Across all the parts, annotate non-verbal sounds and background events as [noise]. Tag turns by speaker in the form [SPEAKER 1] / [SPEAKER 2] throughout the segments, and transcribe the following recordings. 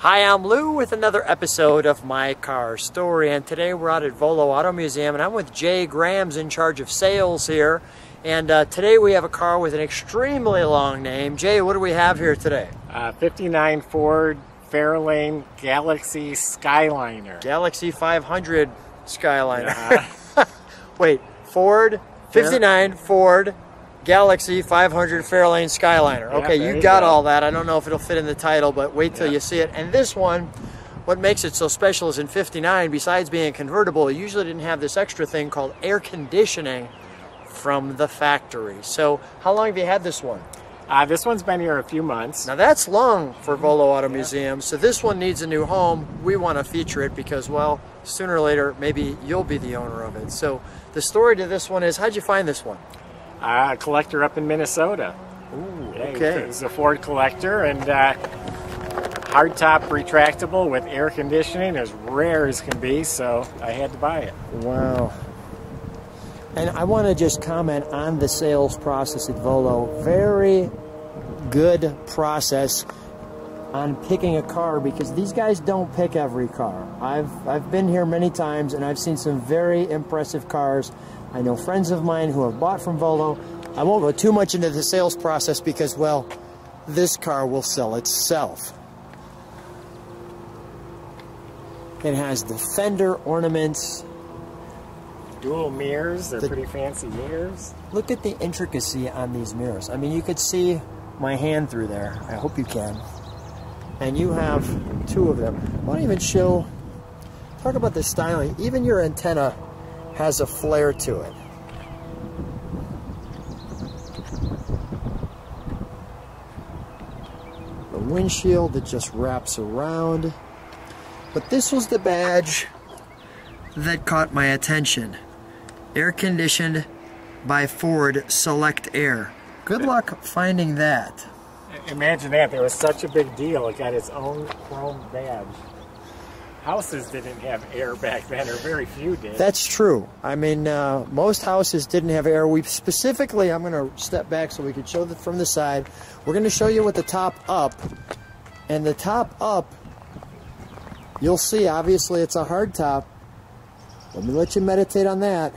[SPEAKER 1] Hi, I'm Lou with another episode of My Car Story, and today we're out at Volo Auto Museum, and I'm with Jay Grams in charge of sales here. And uh, today we have a car with an extremely long name. Jay, what do we have here today?
[SPEAKER 2] Uh, 59 Ford Fairlane Galaxie Skyliner.
[SPEAKER 1] Galaxie 500 Skyliner. Yeah. [laughs] Wait, Ford 59 Ford Galaxie 500 Fairlane Skyliner. Okay, yeah, you, got go. all that. I don't know if it'll fit in the title, but wait till yeah. you see it. And this one, what makes it so special is in 59, besides being convertible, it usually didn't have this extra thing called air conditioning from the factory. So how long have you had this one?
[SPEAKER 2] Uh, this one's been here a few months.
[SPEAKER 1] Now that's long for Volo Auto yeah. Museum. So this one needs a new home. We want to feature it because, well, sooner or later, maybe you'll be the owner of it. So the story to this one is, how'd you find this one?
[SPEAKER 2] A collector up in Minnesota.
[SPEAKER 1] Ooh, okay.
[SPEAKER 2] It's a Ford collector and uh, hardtop retractable with air conditioning, as rare as can be, so I had to buy it.
[SPEAKER 1] Wow. And I want to just comment on the sales process at Volo. Very good process on picking a car because these guys don't pick every car. I've I've been here many times and I've seen some very impressive cars I know friends of mine who have bought from Volo. I won't go too much into the sales process because, well, this car will sell itself. It has the fender ornaments.
[SPEAKER 2] Dual mirrors, they're the, pretty fancy mirrors.
[SPEAKER 1] Look at the intricacy on these mirrors. I mean, you could see my hand through there. I hope you can. And you have two of them. I want to even show, talk about the styling. Even your antenna has a flare to it. The windshield that just wraps around. But this was the badge that caught my attention. Air conditioned by Ford Select Aire. Good luck finding that.
[SPEAKER 2] Imagine that. There was such a big deal. It got its own chrome badge houses didn't have air back then, or very few did.
[SPEAKER 1] That's true. I mean, uh, most houses didn't have air. We specifically, I'm going to step back so we can show that from the side. We're going to show you with the top up, and the top up, you'll see. Obviously, it's a hard top. Let me let you meditate on that.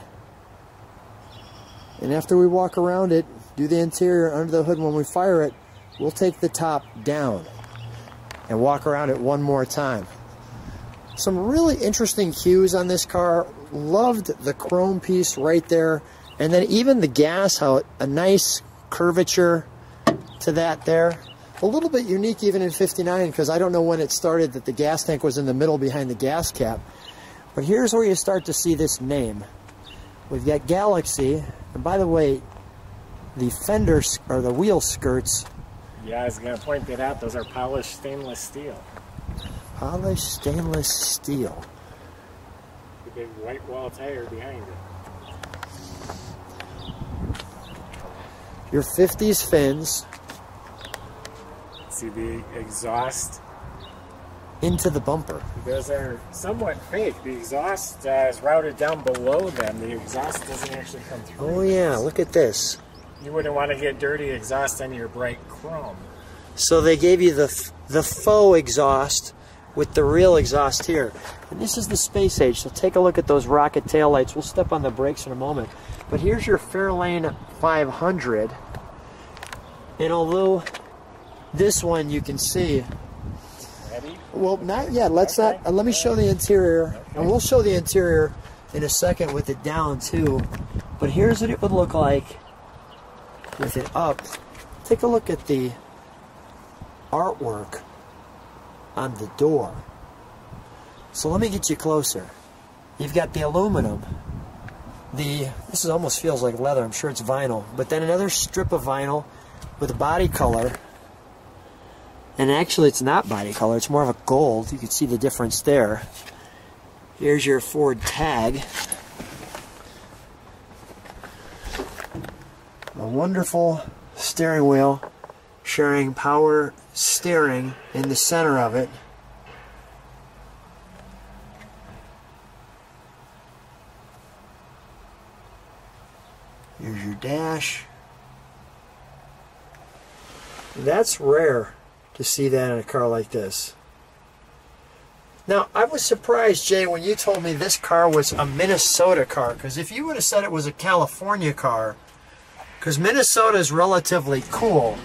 [SPEAKER 1] And after we walk around it, do the interior under the hood when we fire it, we'll take the top down and walk around it one more time. Some really interesting cues on this car. Loved the chrome piece right there. And then even the gas, how a nice curvature to that there. A little bit unique even in 59 because I don't know when it started that the gas tank was in the middle behind the gas cap. But here's where you start to see this name. We've got Galaxie. And by the way, the fenders or the wheel skirts.
[SPEAKER 2] Yeah, I was going to point that out. Those are polished stainless steel.
[SPEAKER 1] Polished stainless steel.
[SPEAKER 2] The big white wall tire behind it.
[SPEAKER 1] Your 50s fins.
[SPEAKER 2] See the exhaust
[SPEAKER 1] into the bumper.
[SPEAKER 2] Those are somewhat fake. The exhaust uh, is routed down below them. The exhaust doesn't actually come through.
[SPEAKER 1] Oh yeah, look at this.
[SPEAKER 2] You wouldn't want to get dirty exhaust on your bright chrome.
[SPEAKER 1] So they gave you the the faux exhaust with the real exhaust here. And this is the space age, so take a look at those rocket tail lights. We'll step on the brakes in a moment. But here's your Fairlane 500. And although this one you can see,
[SPEAKER 2] Ready?
[SPEAKER 1] well, not yet. Let's okay. not. Uh, let me show the interior, okay. and we'll show the interior in a second with it down too. But here's what it would look like with it up. Take a look at the artwork on the door. So let me get you closer. You've got the aluminum. The This is, almost feels like leather. I'm sure it's vinyl. But then another strip of vinyl with a body color. And actually it's not body color. It's more of a gold. You can see the difference there. Here's your Ford tag. A wonderful steering wheel sharing power steering in the center of it. Here's your dash. That's rare to see that in a car like this. Now, I was surprised, Jay, when you told me this car was a Minnesota car, because if you would have said it was a California car, because Minnesota is relatively cool.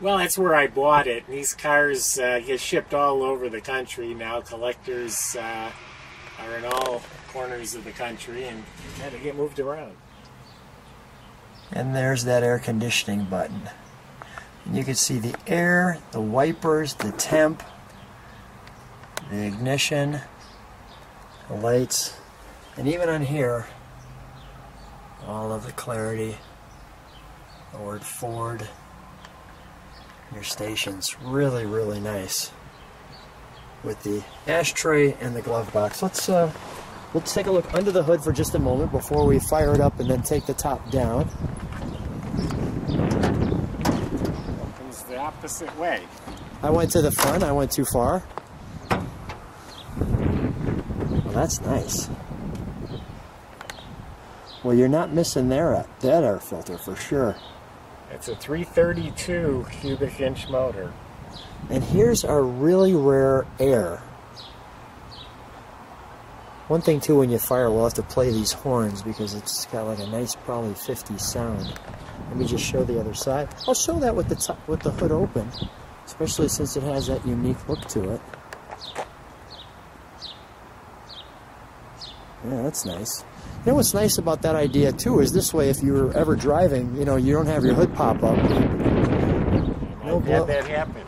[SPEAKER 2] Well, that's where I bought it. These cars uh, get shipped all over the country now. Collectors uh, are in all corners of the country, and yeah, they get moved around.
[SPEAKER 1] And there's that air conditioning button. And you can see the air, the wipers, the temp, the ignition, the lights, and even on here, all of the clarity, the word Ford, your stations. Really, really nice with the ashtray and the glove box. Let's uh, let's take a look under the hood for just a moment before we fire it up and then take the top down.
[SPEAKER 2] Opens the opposite way.
[SPEAKER 1] I went to the front. I went too far. Well, that's nice. Well, you're not missing there that air filter for sure.
[SPEAKER 2] It's a 332 cubic inch motor.
[SPEAKER 1] And here's our really rare air. One thing too, when you fire, we'll have to play these horns because it's got like a nice, probably 50 sound. Let me just show the other side. I'll show that with the top, with the hood open, especially since it has that unique look to it. Yeah, that's nice. You know what's nice about that idea too is this way, if you're ever driving, you know, you don't have your hood pop up.
[SPEAKER 2] No I've had that happen.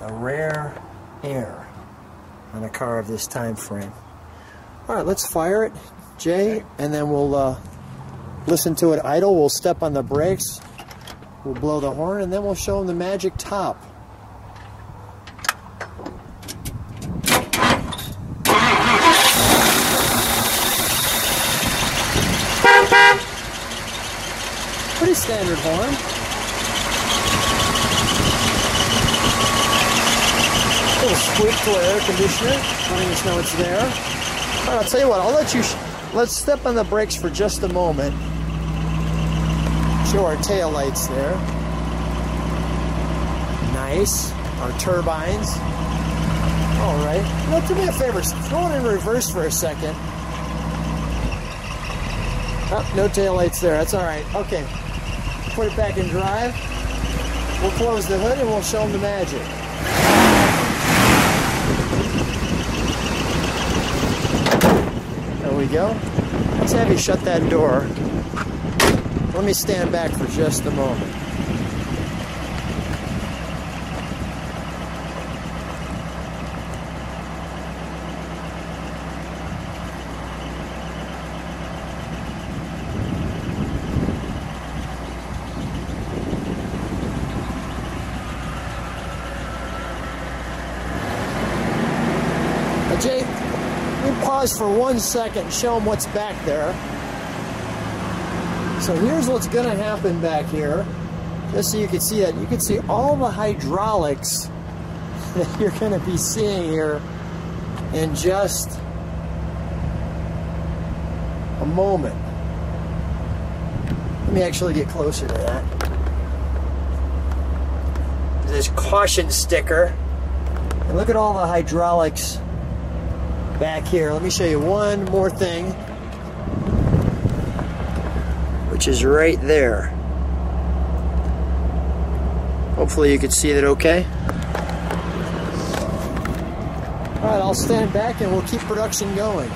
[SPEAKER 1] A rare air on a car of this time frame. All right, let's fire it, Jay, and then we'll uh, listen to it idle. We'll step on the brakes We'll blow the horn and then we'll show them the magic top. Pretty standard horn. Little squeak our air conditioner, letting us know it's there. I'll tell you what, I'll let you, let's step on the brakes for just a moment show our tail lights there. Nice. Our turbines. All right. Now, do me a favor. Throw it in reverse for a second. Oh, no tail lights there. That's all right. Okay. Put it back in drive. We'll close the hood and we'll show them the magic. There we go. Let's have you shut that door. Let me stand back for just a moment. Jay, we pause for one second, and show them what's back there. So here's what's going to happen back here. Just so you can see that. You can see all the hydraulics [laughs] that you're going to be seeing here in just a moment. Let me actually get closer to that. This caution sticker. And look at all the hydraulics back here. Let me show you one more thing which is right there. Hopefully you can see that okay. Alright, I'll stand back and we'll keep production going.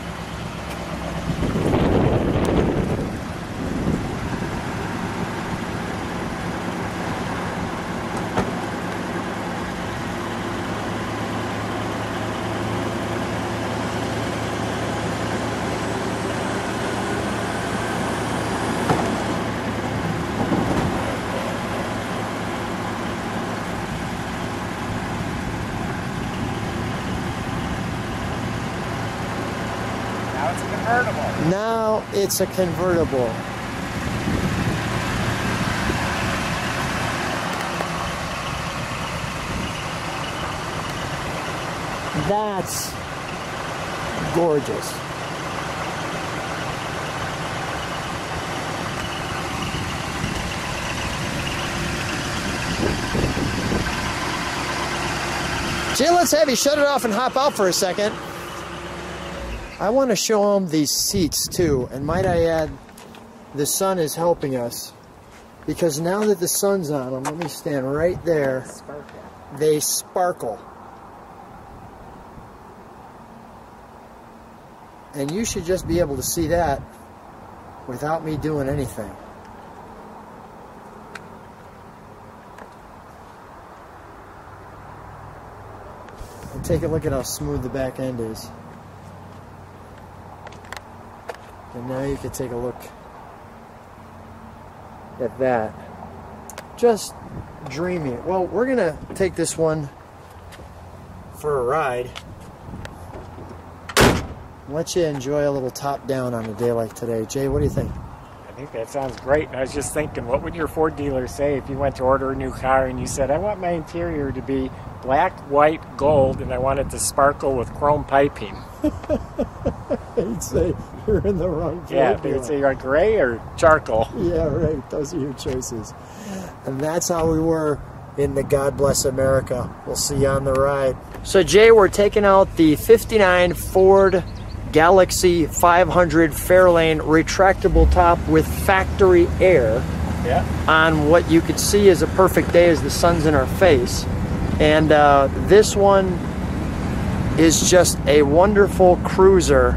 [SPEAKER 1] Now it's a convertible. That's gorgeous. Gee, let's have you shut it off and hop out for a second. I want to show them these seats too, and might I add, the sun is helping us because now that the sun's on them, let me stand right there. They sparkle. And you should just be able to see that without me doing anything. And take a look at how smooth the back end is. And now you can take a look at that. Just dreamy. Well, we're gonna take this one for a ride. Let you enjoy a little top down on a day like today. Jay, what do you think?
[SPEAKER 2] I think that sounds great. And I was just thinking, what would your Ford dealer say if you went to order a new car and you said, I want my interior to be black, white, gold, and I want it to sparkle with chrome piping? [laughs]
[SPEAKER 1] He'd [laughs] say you're in the wrong Ford
[SPEAKER 2] Yeah, they
[SPEAKER 1] dealer.
[SPEAKER 2] would say you're gray or charcoal. [laughs]
[SPEAKER 1] Yeah, right. Those are your choices. And that's how we were in the God Bless America. We'll see you on the ride. So, Jay, we're taking out the 59 Ford Galaxie 500 Fairlane retractable top with factory air
[SPEAKER 2] Yeah.
[SPEAKER 1] on what you could see is a perfect day as the sun's in our face. And uh, this one is just a wonderful cruiser.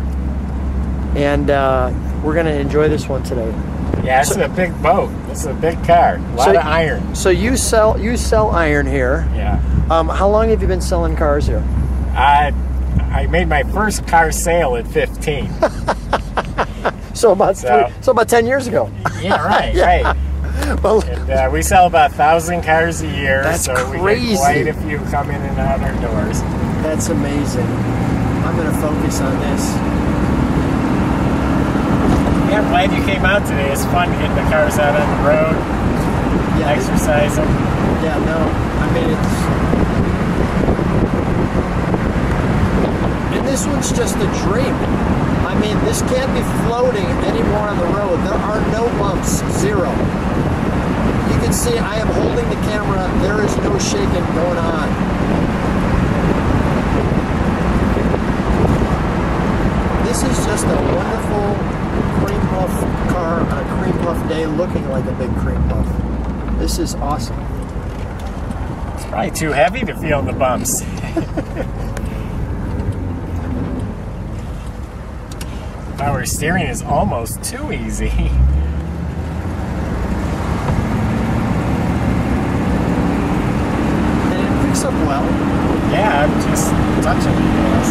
[SPEAKER 1] And uh, we're going to enjoy this one today.
[SPEAKER 2] Yeah, this is a big boat. This is a big car. A lot
[SPEAKER 1] So-
[SPEAKER 2] of iron.
[SPEAKER 1] So you sell you sell iron here.
[SPEAKER 2] Yeah.
[SPEAKER 1] Um, how long have you been selling cars here?
[SPEAKER 2] I I made my first car sale at 15. [laughs]
[SPEAKER 1] So about
[SPEAKER 2] So-
[SPEAKER 1] three, so about ten years ago.
[SPEAKER 2] yeah, right, [laughs]
[SPEAKER 1] Yeah.
[SPEAKER 2] right.
[SPEAKER 1] Well,
[SPEAKER 2] And uh, we sell about a thousand cars a year,
[SPEAKER 1] That's
[SPEAKER 2] so we
[SPEAKER 1] crazy.
[SPEAKER 2] get quite a few come in and out our doors.
[SPEAKER 1] that's amazing. I'm going to focus on this.
[SPEAKER 2] Yeah, I'm glad you came out today. It's fun getting the cars out on the road,
[SPEAKER 1] Yeah,
[SPEAKER 2] exercising.
[SPEAKER 1] yeah, no. I mean it's. And this one's just a dream. I mean, this can't be floating anymore on the road. There are no bumps, zero. You can see I am holding the camera. There is no shaking going on. This is just a wonderful cream puff car on a cream puff day looking like a big cream puff. This is awesome.
[SPEAKER 2] It's probably too heavy to feel the bumps. [laughs] Power steering is almost too easy. [laughs]
[SPEAKER 1] And it picks up well.
[SPEAKER 2] yeah, I'm just touching the gas.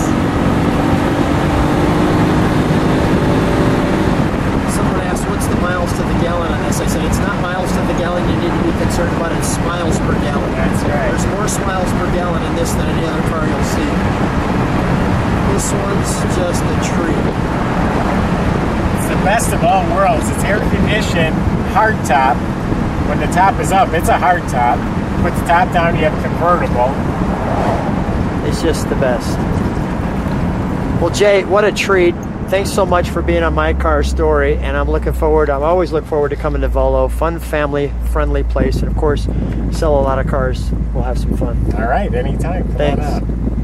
[SPEAKER 1] Someone asked, what's the miles to the gallon on this? I said, it's not miles to the gallon you need to be concerned about, it's miles per gallon.
[SPEAKER 2] That's right.
[SPEAKER 1] There's more miles per gallon in this than any other car you'll see. This one's just a treat.
[SPEAKER 2] It's the best of all worlds. It's air conditioned, hard top. When the top is up, it's a hard top. Put the top down, you have convertible.
[SPEAKER 1] It's just the best. Well, Jay, what a treat. Thanks so much for being on my car story, and I'm looking forward. I'm always look forward to coming to Volo. Fun, family-friendly place, and of course, sell a lot of cars. We'll have some fun.
[SPEAKER 2] All right, anytime. Come
[SPEAKER 1] Thanks.